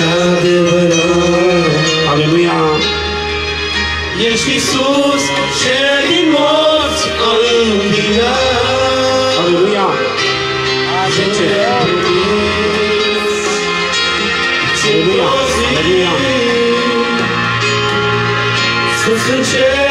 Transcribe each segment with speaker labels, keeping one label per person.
Speaker 1: și adevărat.
Speaker 2: Aleluia!
Speaker 1: Ești Iisus, cel din morți a înviat.
Speaker 2: Aleluia! Zece. Aleluia! Aleluia!
Speaker 1: Sus în cerul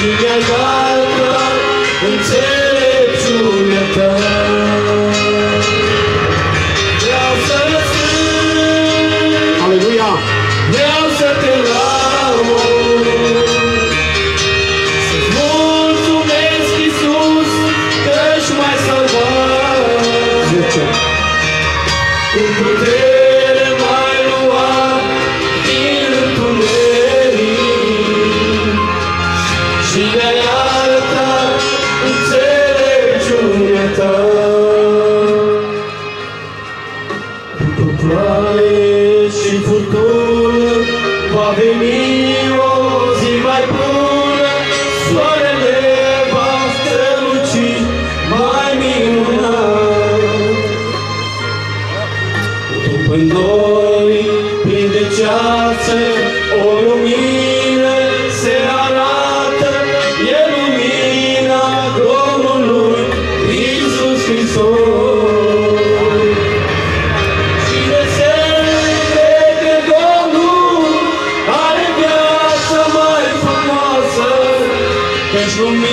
Speaker 1: Și mi-ai dat înțelepciunea ta. Vreau să-ți cânt,
Speaker 2: Aleluia!
Speaker 1: vreau să te laud. Să-ți mulțumesc, Iisus, că-și mai salvat.
Speaker 2: Zece.
Speaker 1: Cu putere noi, plin de ceață, o lumină căci lumina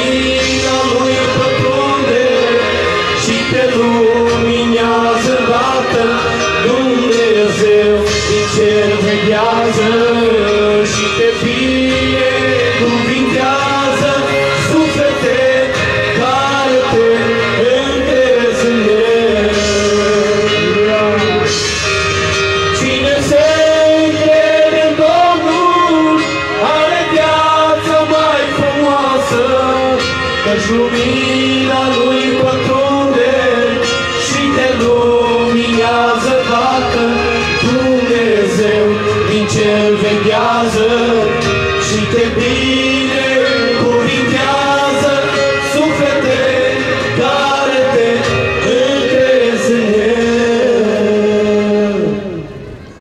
Speaker 1: lumina Lui pătrunde și te luminează toată. Dumnezeu din cer veghează și te bine